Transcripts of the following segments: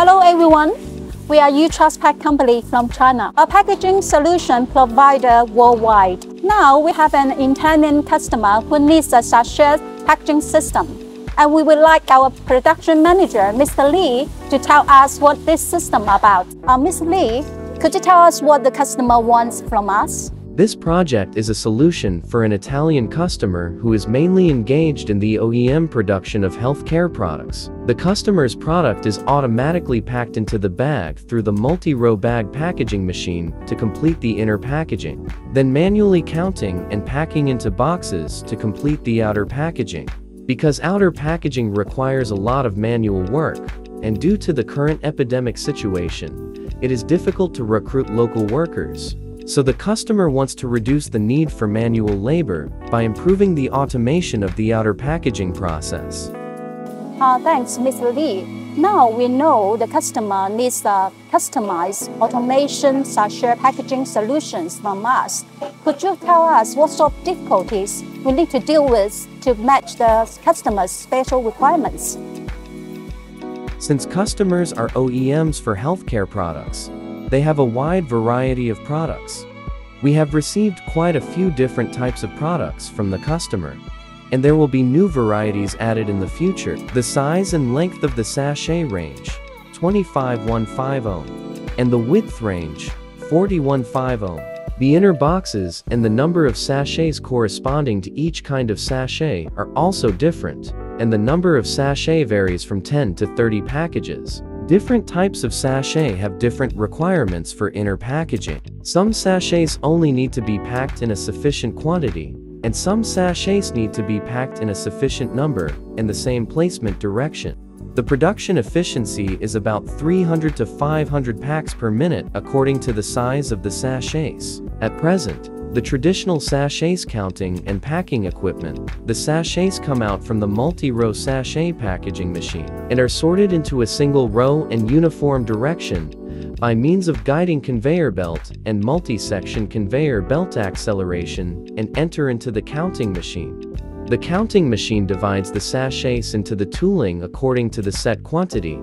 Hello everyone. We are Utrust Pack Company from China, a packaging solution provider worldwide. Now we have an Italian customer who needs a sachet packaging system. And we would like our production manager, Mr. Lee, to tell us what this system about. Uh, Ms. Lee, could you tell us what the customer wants from us? This project is a solution for an Italian customer who is mainly engaged in the OEM production of healthcare products. The customer's product is automatically packed into the bag through the multi-row bag packaging machine to complete the inner packaging, then manually counting and packing into boxes to complete the outer packaging. Because outer packaging requires a lot of manual work, and due to the current epidemic situation, it is difficult to recruit local workers. So the customer wants to reduce the need for manual labor by improving the automation of the outer packaging process. Uh, thanks, Mr. Lee. Now we know the customer needs a customized automation sachet packaging solutions from us. Could you tell us what sort of difficulties we need to deal with to match the customer's special requirements? Since customers are OEMs for healthcare products, they have a wide variety of products. We have received quite a few different types of products from the customer. And there will be new varieties added in the future. The size and length of the sachet range, 25150, and the width range, 4150. The inner boxes and the number of sachets corresponding to each kind of sachet are also different, and the number of sachet varies from 10 to 30 packages. Different types of sachet have different requirements for inner packaging. Some sachets only need to be packed in a sufficient quantity, and some sachets need to be packed in a sufficient number, in the same placement direction. The production efficiency is about 300 to 500 packs per minute according to the size of the sachets. At present, the traditional sachets counting and packing equipment, the sachets come out from the multi-row sachet packaging machine and are sorted into a single row and uniform direction by means of guiding conveyor belt and multi-section conveyor belt acceleration and enter into the counting machine. The counting machine divides the sachets into the tooling according to the set quantity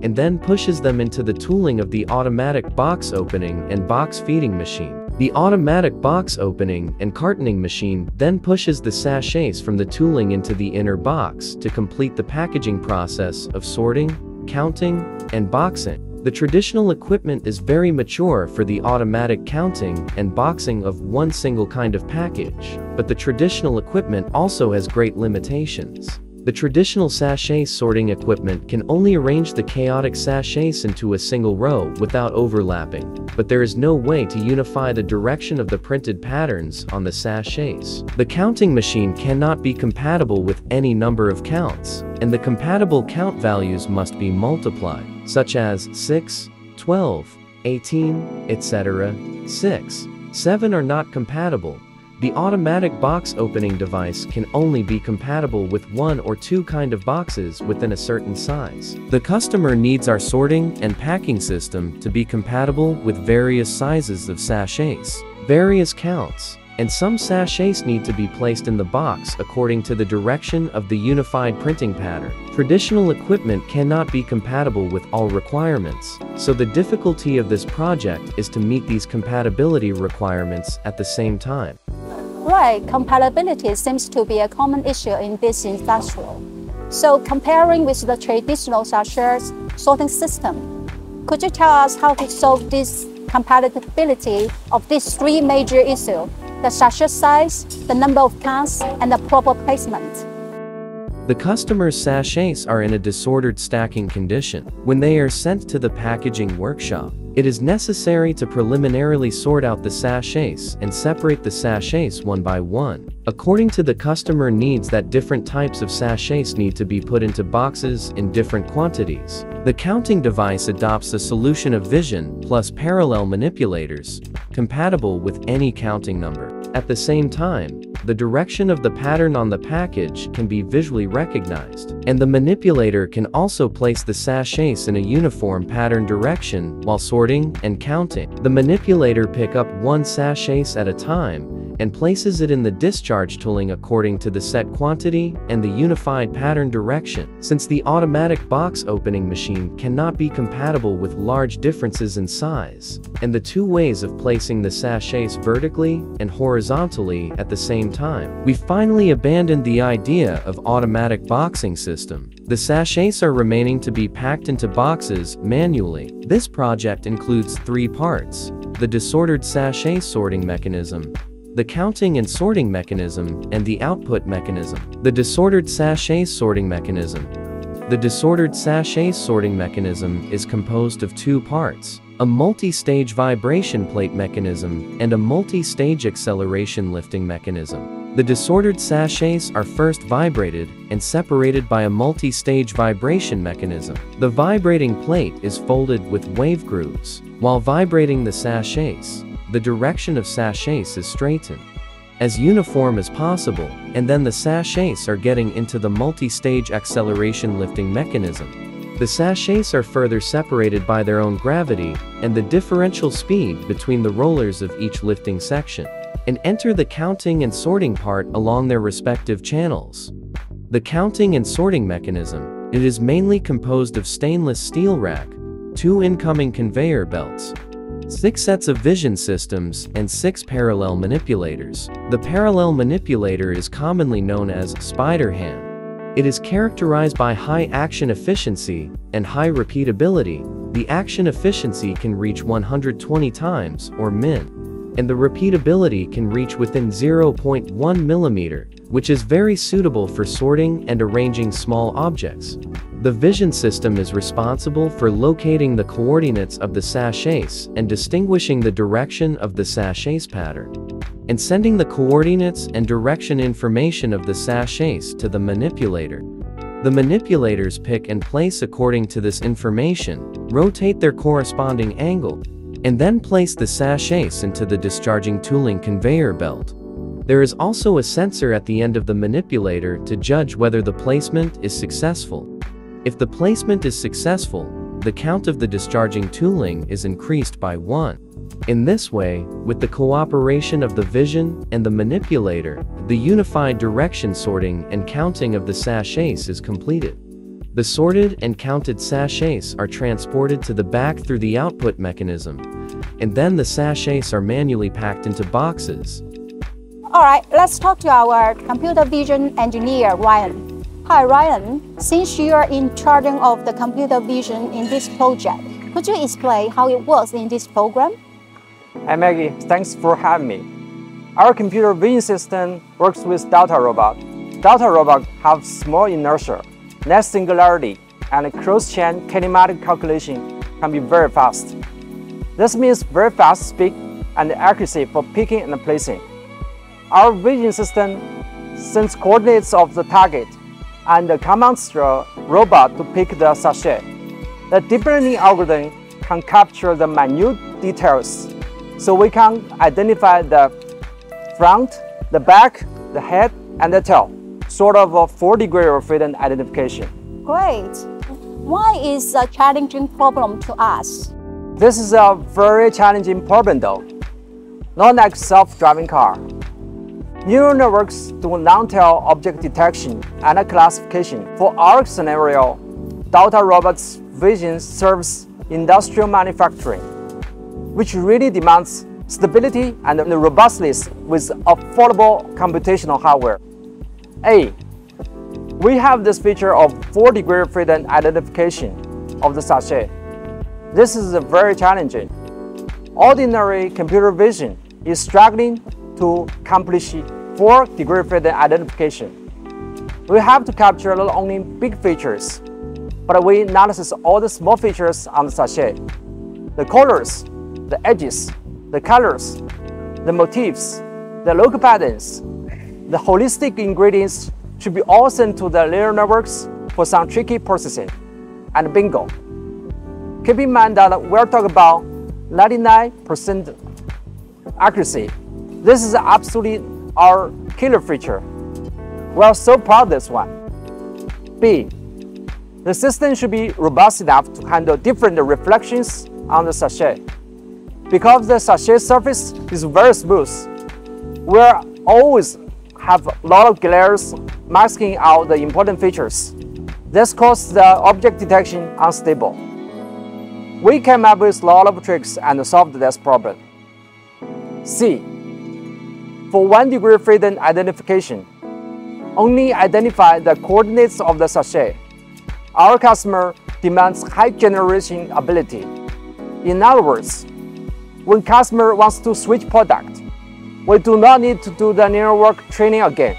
and then pushes them into the tooling of the automatic box opening and box feeding machine. The automatic box opening and cartoning machine then pushes the sachets from the tooling into the inner box to complete the packaging process of sorting, counting, and boxing. The traditional equipment is very mature for the automatic counting and boxing of one single kind of package, but the traditional equipment also has great limitations. The traditional sachet sorting equipment can only arrange the chaotic sachets into a single row without overlapping, but there is no way to unify the direction of the printed patterns on the sachets. The counting machine cannot be compatible with any number of counts, and the compatible count values must be multiplied, such as 6, 12, 18, etc. 6, 7 are not compatible, the automatic box opening device can only be compatible with one or two kind of boxes within a certain size. The customer needs our sorting and packing system to be compatible with various sizes of sachets, various counts, and some sachets need to be placed in the box according to the direction of the unified printing pattern. Traditional equipment cannot be compatible with all requirements, so the difficulty of this project is to meet these compatibility requirements at the same time. Right, compatibility seems to be a common issue in this industry. So comparing with the traditional sachet sorting system, could you tell us how to solve this compatibility of these three major issues, the sachet size, the number of cans, and the proper placement? The customer's sachets are in a disordered stacking condition. When they are sent to the packaging workshop, it is necessary to preliminarily sort out the sachets and separate the sachets one by one. According to the customer needs that different types of sachets need to be put into boxes in different quantities. The counting device adopts a solution of vision plus parallel manipulators, compatible with any counting number. At the same time, the direction of the pattern on the package can be visually recognized, and the manipulator can also place the sachets in a uniform pattern direction while sorting and counting. The manipulator pick up one sachets at a time and places it in the discharge tooling according to the set quantity and the unified pattern direction. Since the automatic box opening machine cannot be compatible with large differences in size, and the two ways of placing the sachets vertically and horizontally at the same time, we finally abandoned the idea of automatic boxing system. The sachets are remaining to be packed into boxes manually. This project includes three parts. The disordered sachet sorting mechanism, the counting and sorting mechanism, and the output mechanism. The disordered sachet sorting mechanism. The disordered sachet sorting mechanism is composed of two parts, a multi-stage vibration plate mechanism and a multi-stage acceleration lifting mechanism. The disordered sachets are first vibrated and separated by a multi-stage vibration mechanism. The vibrating plate is folded with wave grooves. While vibrating the sachets, the direction of sachets is straightened as uniform as possible, and then the sachets are getting into the multi-stage acceleration lifting mechanism. The sachets are further separated by their own gravity and the differential speed between the rollers of each lifting section, and enter the counting and sorting part along their respective channels. The counting and sorting mechanism, it is mainly composed of stainless steel rack, two incoming conveyor belts, six sets of vision systems, and six parallel manipulators. The parallel manipulator is commonly known as spider hand. It is characterized by high action efficiency and high repeatability. The action efficiency can reach 120 times, or min, and the repeatability can reach within 0.1 millimeter, which is very suitable for sorting and arranging small objects. The vision system is responsible for locating the coordinates of the sachets and distinguishing the direction of the sachets pattern, and sending the coordinates and direction information of the sachets to the manipulator. The manipulators pick and place according to this information, rotate their corresponding angle, and then place the sachets into the discharging tooling conveyor belt. There is also a sensor at the end of the manipulator to judge whether the placement is successful. If the placement is successful, the count of the discharging tooling is increased by 1. In this way, with the cooperation of the vision and the manipulator, the unified direction sorting and counting of the sachets is completed. The sorted and counted sachets are transported to the back through the output mechanism, and then the sachets are manually packed into boxes. Alright, let's talk to our computer vision engineer, Ryan. Hi Ryan, since you are in charge of the computer vision in this project, could you explain how it works in this program? Hi Maggie, thanks for having me. Our computer vision system works with Delta Robot. Delta Robot have small inertia, less singularity, and cross-chain kinematic calculation can be very fast. This means very fast speed and accuracy for picking and placing. Our vision system sends coordinates of the target and the robot to pick the sachet. The deep learning algorithm can capture the minute details, so we can identify the front, the back, the head, and the tail, sort of a four-degree of freedom identification. Great. Why is a challenging problem to us? This is a very challenging problem though, not like self-driving car. Neural networks do long-tail object detection and classification. For our scenario, Delta Robots Vision serves industrial manufacturing, which really demands stability and robustness with affordable computational hardware. A. We have this feature of 4-degree freedom identification of the sachet. This is very challenging. Ordinary computer vision is struggling to accomplish four degree freedom identification. We have to capture not only big features, but we analyze all the small features on the sachet. The colors, the edges, the colors, the motifs, the local patterns, the holistic ingredients should be all sent to the neural networks for some tricky processing. And bingo. Keep in mind that we're talking about 99% accuracy. This is absolutely our killer feature. We are so proud of this one. B. The system should be robust enough to handle different reflections on the sachet. Because the sachet surface is very smooth, we always have a lot of glares masking out the important features. This causes the object detection unstable. We came up with a lot of tricks and solved this problem. C. For one degree freedom identification, only identify the coordinates of the sachet. Our customer demands high generation ability. In other words, when customer wants to switch product, we do not need to do the network training again.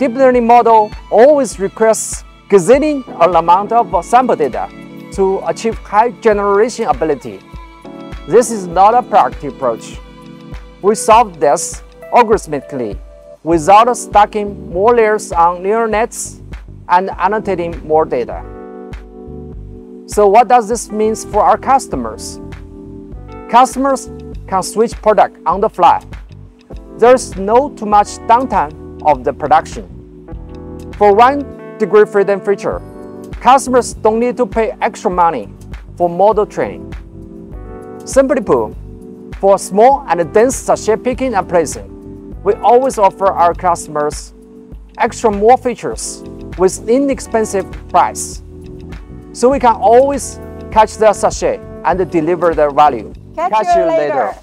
Deep learning model always requests gazillion amount of sample data to achieve high generation ability. This is not a practical approach. We solved this algorithmically without stacking more layers on neural nets and annotating more data. So what does this mean for our customers? Customers can switch product on the fly. There's no too much downtime of the production. For one degree freedom feature, customers don't need to pay extra money for model training. Simply put, for small and dense sachet picking and placing, we always offer our customers extra more features with inexpensive price. So we can always catch the sachet and deliver the value. Catch, you later.